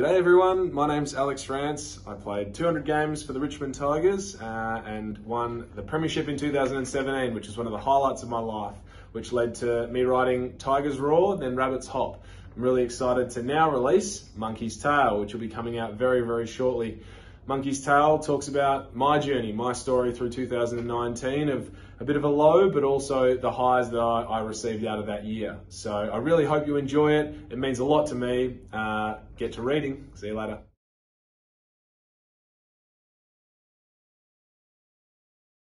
G'day everyone, my name's Alex Rance. I played 200 games for the Richmond Tigers uh, and won the Premiership in 2017, which is one of the highlights of my life, which led to me writing Tigers Roar, then Rabbits Hop. I'm really excited to now release Monkey's Tail, which will be coming out very, very shortly. Monkey's Tail talks about my journey, my story through 2019 of a bit of a low, but also the highs that I, I received out of that year. So I really hope you enjoy it. It means a lot to me. Uh, get to reading. See you later.